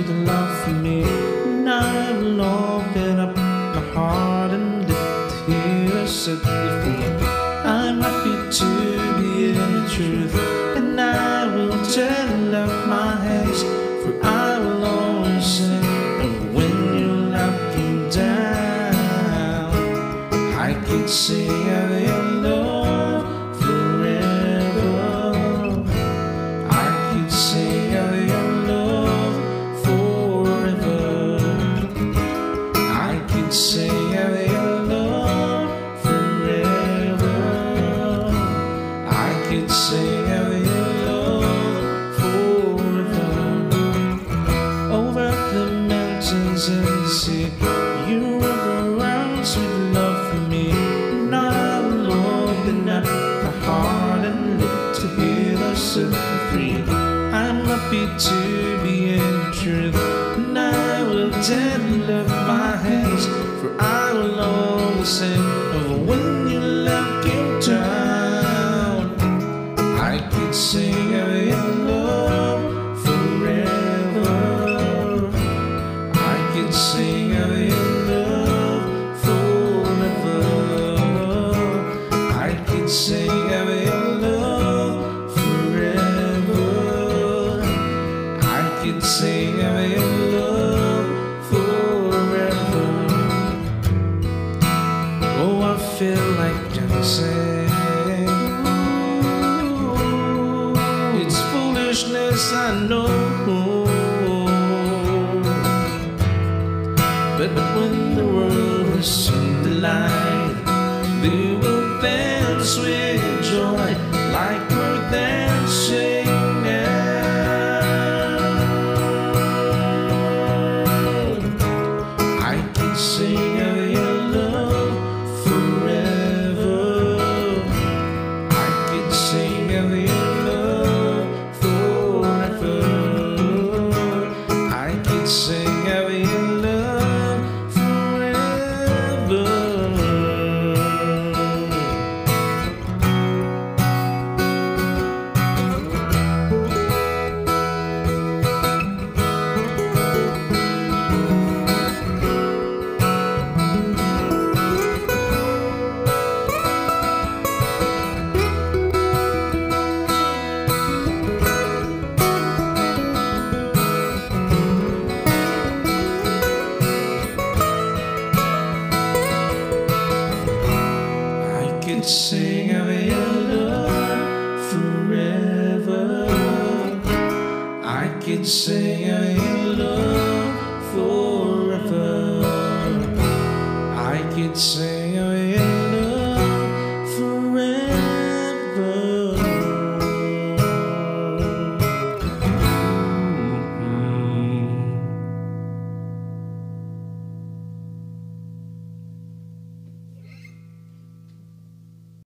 for me. And I will open up my heart and let healer set me free. I'm happy to be in the truth, and I will tell up my hands, for I will always sing. And when you're knocking down, I can sing happy to be in truth, and I will tell of my hands, for I will always sing Can sing your love forever. Oh, I feel like dancing. It's foolishness, I know. But when the world is in the light, sing of your love forever. I could sing of your love forever. I could sing.